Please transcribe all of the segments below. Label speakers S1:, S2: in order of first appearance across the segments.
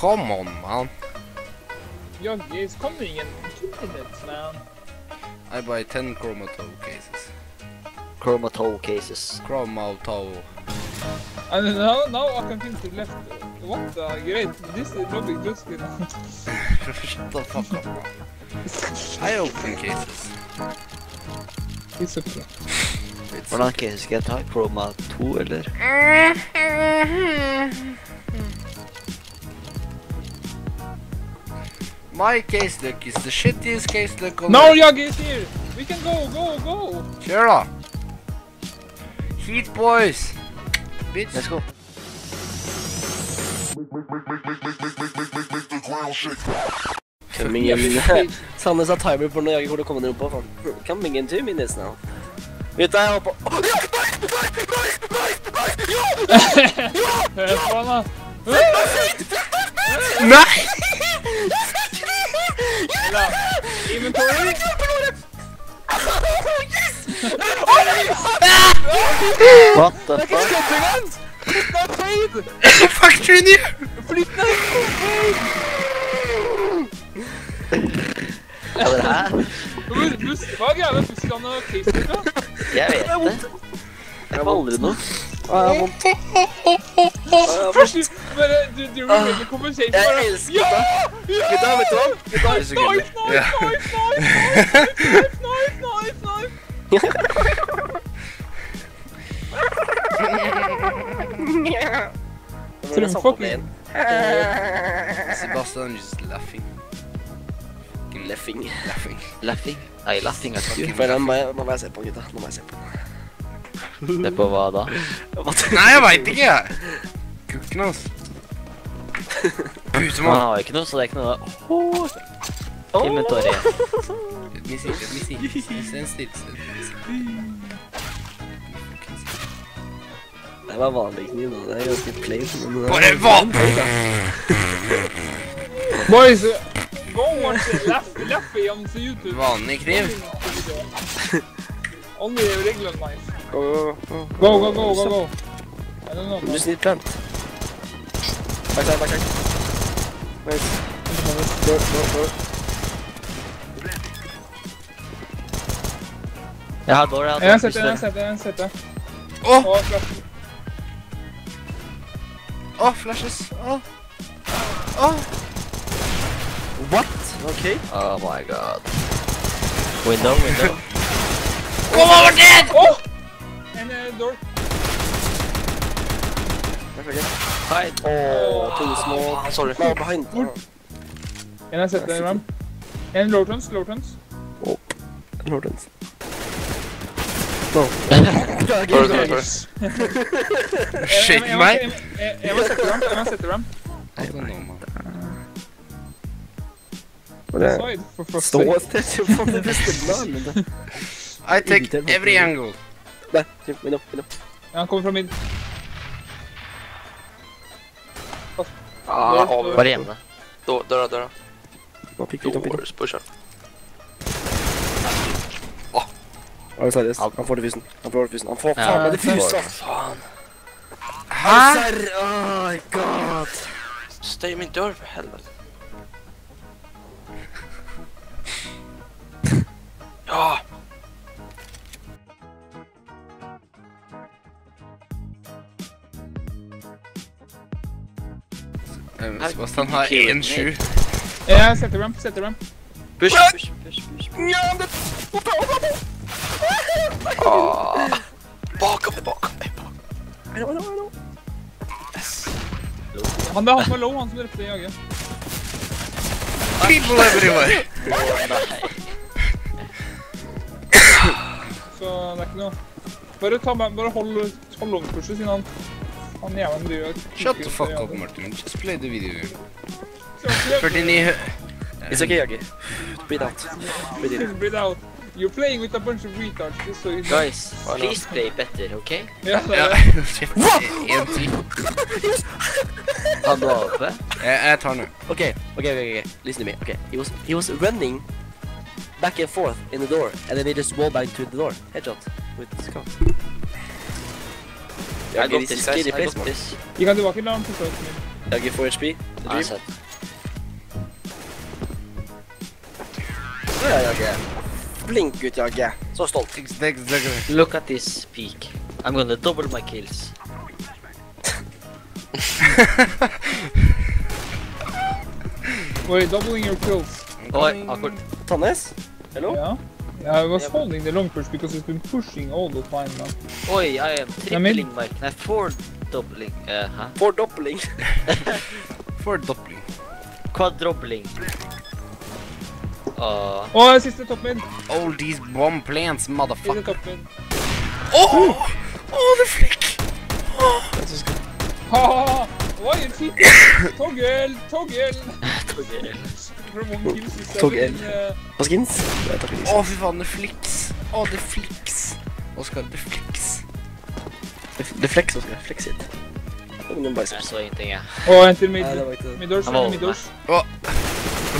S1: Come on, man.
S2: Yogi, it's coming in two minutes, man.
S1: I buy 10 Chromato cases.
S3: Chromato cases.
S1: Chromato.
S2: And now, now I can feel to left. What the great? This lobby just good.
S1: Shut the fuck up, man. I open cases.
S2: It's okay.
S1: It's
S3: Hvordan cases skal jeg ta? Chroma 2, eller?
S1: my case look is the shittiest case look.
S2: No, yogi is here! We can go, go, go!
S1: Sure up! Heat boys! Bitch!
S3: Let's go! Tømmingen Sanne sa timer for når yogi kommer komme ned oppå. Coming in two minutes now. Vet du, jeg hoppa Nei!
S2: Nei! Nei! Nei! Jo!
S1: Nei!
S2: Inventory.
S3: What the fuck?
S1: Factory new!
S3: Hva er det her?
S2: Hvor- hvor- Hva er greia med Tyskland og da?
S3: Jeg vet det. Jeg har aldri noe. Ah, mon... ah, c'est... Nice Yo Kita,
S2: met!
S3: C'est le.
S1: Sebastian is laughing. Laughing.
S3: Laughing. Laughing. Laughing at you. Nå må jeg se på, gutta. Nå. Se på
S4: hva da?
S1: Nei, jeg vet ikke, jeg. Kukken hans.
S4: Han har jo ikke noe, så det er ikke noe inventory.
S1: Let me see, let me see. Stand still, stand still.
S3: Det var vanlig kniv, da. Det er ganske plain. Men
S1: Bare vann!
S2: Boys, go watch Laff- Laffy on YouTube.
S1: Vanlig kniv.
S2: Only regular knife.
S3: Go, go, go.
S2: Go, go, go, go, go. I don't know.
S3: Du snitt plant. Backside, backside. Nice. Door, door, door.
S4: Jeg har door, jeg har
S2: En
S4: door.
S2: sette, en sette, en sette.
S1: Åh,
S2: Å, flash.
S1: åh, flashes. Åh. Åh.
S3: What? Okay.
S4: Oh my god. Window, window.
S1: Kom over dit!
S2: Åh! Oh! En eh, door.
S3: Oh, too small.
S4: Ah, sorry.
S3: No, behind.
S2: En jeg setter ram. En low turns, low turns.
S3: Lordens. No.
S4: Sorry, sorry, sorry.
S1: Shit,
S2: En- en-
S1: meg.
S2: en- en- En må sette ramp, en må sette ramp.
S1: I don't know, man.
S2: Side, for
S3: Stå
S2: sake.
S3: et sted, så får bestemme navnet.
S1: I take every angle.
S3: Nei, window, window.
S2: Ja, han kommer fra min.
S4: Ah,
S2: over.
S4: Bare hjemme.
S5: Døra, døra, døra.
S3: Nå pikk, pikk, pikk.
S5: Doors, pusher.
S3: Er du seriøs? Han får det fysen. Han får det fysen. Han får faen meg det fysa!
S5: Faen.
S1: Hæ?
S3: Oh my god.
S5: Stay min dør, for helvete. Ja!
S1: Sebastian har 1-7.
S2: Ja, setter ram, setter ram.
S5: Push, push, push, push. Ah. Bakom, bak meg.
S3: I Hallo, I know, I know.
S2: Han det hatt han er low, han som drepte Jage.
S1: People everywhere.
S2: Så det er ikke noe. Bare, ta, bare hold, hold long pushet siden han han jævlen du gjør
S1: Shut the fuck up, Martin. Just play the video game. 49
S3: It's okay, Yagi. Breathe out. Breathe in.
S2: Breathe out. You're playing with a bunch of retards, just so you know.
S4: Guys, please play better, okay?
S2: Ja, det er.
S1: En til.
S4: Har du AWP?
S1: Jeg, jeg tar nå.
S3: Okay, okay, OK. ok. Listen to me. Okay, he was he was running back and forth in the door, and then he just wallbanged to the door. Headshot with scout.
S4: I har
S3: this, is
S4: guys. I got this.
S2: You can tilbake, la han putte oss med.
S3: Jeg gir 4 HP.
S4: Jeg har sett.
S3: Så er Jagge. Blink ut, Jagge. Så stolt.
S4: Look at this peak. I'm gonna double my kills.
S2: Wait, doubling your kills.
S4: Oi, akkurat.
S3: Tannes? Hello?
S2: Yeah. I was
S4: Yeah, but-
S2: holding the long push because it's been pushing all the time now.
S4: Oi, I am
S2: I mean-
S4: tripling my... Nej, four doubling. Uh, huh?
S3: Four doubling.
S1: four doubling.
S4: Quadrupling. Uh,
S2: Å, siste top mid!
S1: All these bomb plants,
S2: Siste
S1: motherfucker.
S2: top mid.
S1: Oh! Oh, the flick!
S2: Ha ha ha! Why you cheating? Toggle! Toggle!
S4: okay.
S2: From one L.
S3: På skins?
S1: Å, fy faen, det fliks. Å, det fliks. Oskar, det fliks.
S3: Det flex, Oskar. Flex hit.
S4: Jeg så ingenting, jeg.
S2: Å, en til mid.
S3: Nei,
S4: en
S2: en middoors.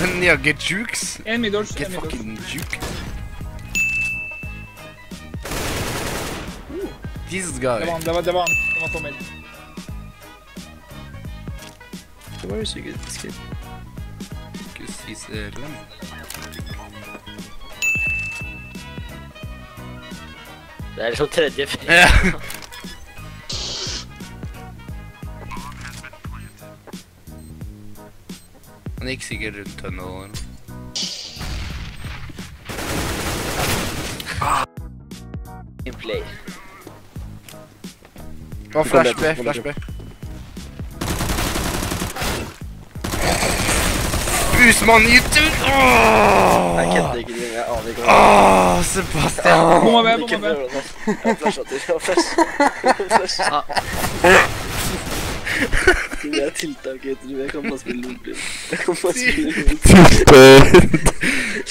S1: Men ja, get jukes.
S2: En middoors,
S1: en
S2: en Get
S1: fucking juke. Jesus
S2: Det var han, det var, det var han. Det var Tommy.
S3: Det var jo så good.
S4: izleyelim. There's no alternative.
S1: Yeah. Han gikk sikkert rundt henne
S4: og
S1: Play. Oh, flash B, flash B. Busmann YouTube!
S3: Jeg
S1: Åh!
S3: kødder ikke. Jeg aner ikke.
S1: Åh, Sebastian!
S2: Bomma
S3: Ikke
S2: bomma
S3: med. Jeg flasha til. Jeg flash. Flash.
S4: Ah,
S3: er tiltaket, jeg tror jeg kan bare spille Lundblom. Jeg kan bare spille Lundblom.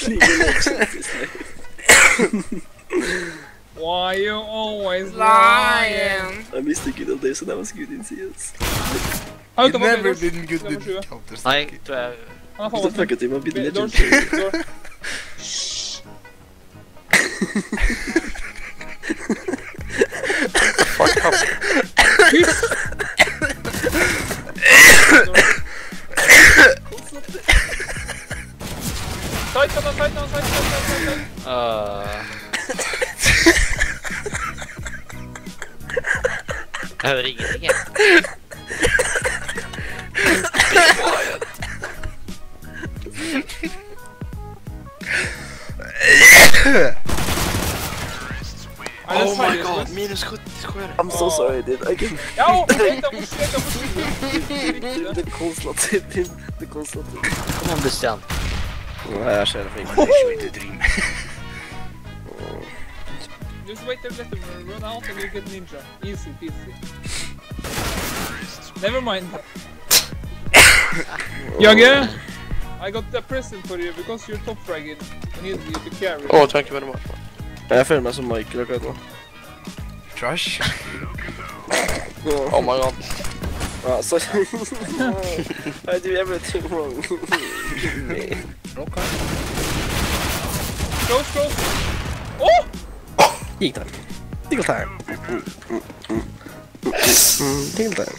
S3: Like låtskjent.
S2: Why you always lying?
S3: I missed good det, så det var was good in CS.
S2: Han er
S1: You
S2: utenfor
S1: never been good in
S2: 20.
S4: nei,
S1: Counter-Strike.
S4: tror jeg...
S2: Han er
S3: Så
S2: faen
S3: fucka til meg
S2: tight, tight, tight, tight, tight, tight, tight.
S4: Uh... Jeg hører ingenting, jeg.
S5: minus 70
S3: I'm so sorry dude, I can...
S2: Ja, vänta, jag måste försöka
S3: få till det! Kolslott, det kolslott.
S4: Kom on
S3: Christian. Ja,
S1: jag känner dream.
S2: Just wait till let them run out and you get ninja. Easy, easy. Never mind. Jagge! I got a present for you because you're top fragging. I need you to carry.
S5: Åh, oh, you very much.
S3: I Jag filmar som Michael och Edvard
S1: trash.
S5: oh my god.
S3: Ah, right, so I do everything wrong.
S1: okay.
S2: Go, go. Oh!
S3: Eagle time. Eagle time. Eagle time.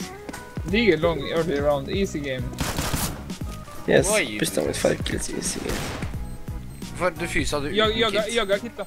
S2: Deagle long early round, easy game.
S3: Yes, bestämt 5 kills easy
S1: game. För du
S2: fysade ut
S4: jag, jag, jag, jag, jag hittar.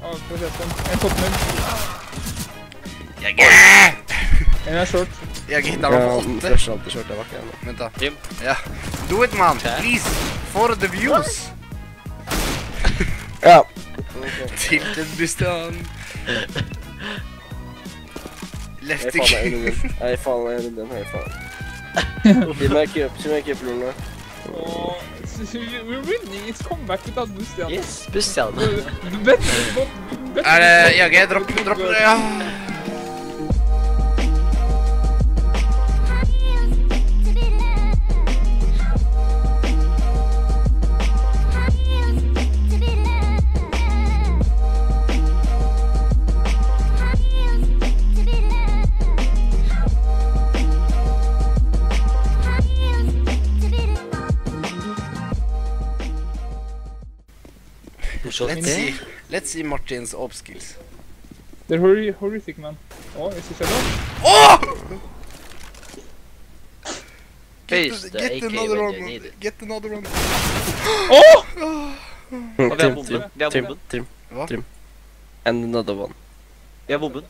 S4: På
S2: den. En Jeg mid.
S1: Jagge!
S2: En er short.
S1: Jeg hitta
S3: Ja,
S1: på åtte.
S3: Først alltid short, jeg var ikke ennå.
S1: Vent da.
S4: Jim.
S1: Ja. Do it, man. Please. For the views.
S3: Ja.
S1: Tilted Bustian.
S3: Jeg
S1: Lefty
S3: faen meg den. Jeg faller i den høye faen. Gi meg ikke opp, gi meg ikke opp,
S2: We're winning. It's comeback without Bustian.
S4: Yes, Bustian.
S2: Better, better.
S1: Er det Jagge? Dropp, dropp. Ja. Let's see. Let's see Martins op skills.
S2: They're hor horrific, man. Oh, is he shut up?
S1: Oh! Get,
S4: Face
S1: the-
S4: the
S1: get
S4: AK
S1: another
S4: when you
S1: one.
S4: need it.
S1: Get another one.
S2: Oh!
S4: Og vi
S3: Trim, trim, trim, trim, trim. And another one.
S4: Vi har bomben.